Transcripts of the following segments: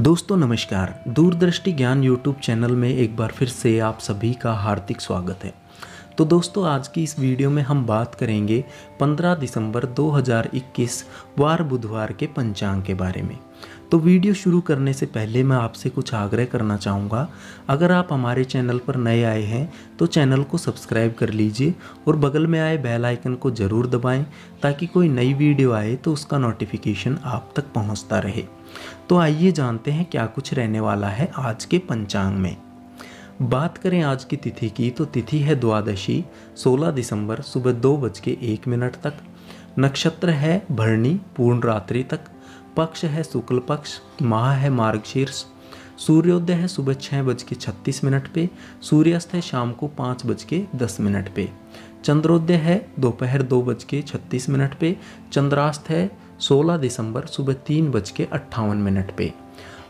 दोस्तों, नमस्कार। दूरदृष्टि ज्ञान यूट्यूब चैनल में एक बार फिर से आप सभी का हार्दिक स्वागत है। तो दोस्तों, आज की इस वीडियो में हम बात करेंगे 15 दिसंबर 2021 वार बुधवार के पंचांग के बारे में। तो वीडियो शुरू करने से पहले मैं आपसे कुछ आग्रह करना चाहूँगा, अगर आप हमारे चैनल पर नए आए हैं तो चैनल को सब्सक्राइब कर लीजिए और बगल में आए बेल आइकन को ज़रूर दबाएँ, ताकि कोई नई वीडियो आए तो उसका नोटिफिकेशन आप तक पहुँचता रहे। तो आइए जानते हैं क्या कुछ रहने वाला है आज के पंचांग में। बात करें आज की तिथि की तो तिथि है द्वादशी 16 दिसंबर सुबह दो बज के एक मिनट तक। नक्षत्र है भरणी पूर्ण रात्रि तक। पक्ष है शुक्ल पक्ष, माह है मार्गशीर्ष। सूर्योदय है सुबह छः बज के छत्तीस मिनट पे। सूर्यास्त है शाम को पाँच बज के दस मिनट पे। चंद्रोदय है दोपहर दो बज के छत्तीस मिनट पे। चंद्रास्त है सोलह दिसंबर सुबह तीन बज के अट्ठावन मिनट पे।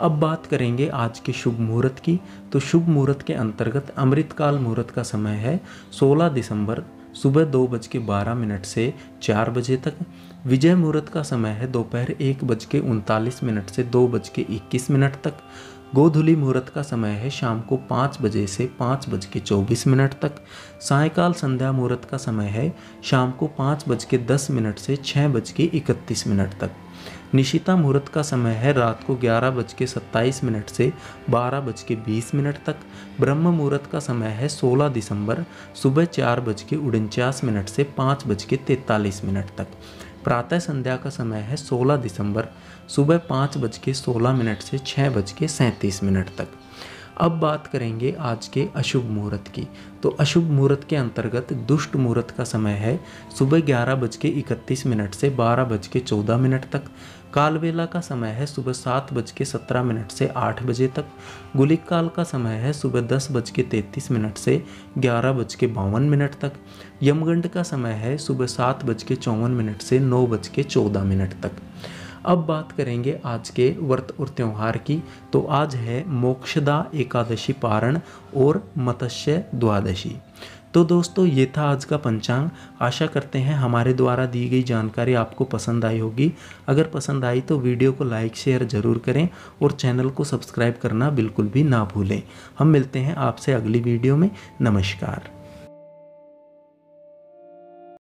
अब बात करेंगे आज के शुभ मुहूर्त की। तो शुभ मुहूर्त के अंतर्गत अमृतकाल मुहूर्त का समय है 16 दिसंबर सुबह दो बज के बारह मिनट से चार बजे तक। विजय मुहूर्त का समय है दोपहर एक बज के उनतालीस मिनट से दो बज के इक्कीस मिनट तक। गोधुली मुहूर्त का समय है शाम को पाँच बजे से पाँच बज के चौबीस मिनट तक। सायकाल संध्या मुहूर्त का समय है शाम को पाँच बज के दस मिनट से छः बज के इकतीस मिनट तक। निशिता मुहूर्त का समय है रात को ग्यारह बज के सत्ताईस मिनट से बारह बज के बीस मिनट तक। ब्रह्म मुहूर्त का समय है सोलह दिसंबर, सुबह चार बज के उनचास मिनट से पाँच बज के तैंतालीस मिनट तक। प्रातः संध्या का समय है 16 दिसंबर, सुबह पाँच बज के सोलह मिनट से छः बज के सैंतीस मिनट तक। अब बात करेंगे आज के अशुभ मुहूर्त की। तो अशुभ मुहूर्त के अंतर्गत दुष्ट मुहूर्त का समय है सुबह ग्यारह बज के इकतीस मिनट से बारह बज के चौदह मिनट तक। कालवेला का समय है सुबह सात बज के सत्रह मिनट से आठ बजे तक। गुलिक काल का समय है सुबह दस बज के तैंतीस मिनट से ग्यारह बज के बावन मिनट तक। यमगंड का समय है सुबह सात बज के चौवन मिनट से नौ बज के चौदह मिनट तक। अब बात करेंगे आज के व्रत और त्यौहार की। तो आज है मोक्षदा एकादशी पारण और मत्स्य द्वादशी। तो दोस्तों, ये था आज का पंचांग। आशा करते हैं हमारे द्वारा दी गई जानकारी आपको पसंद आई होगी। अगर पसंद आई तो वीडियो को लाइक, शेयर ज़रूर करें और चैनल को सब्सक्राइब करना बिल्कुल भी ना भूलें। हम मिलते हैं आपसे अगली वीडियो में। नमस्कार।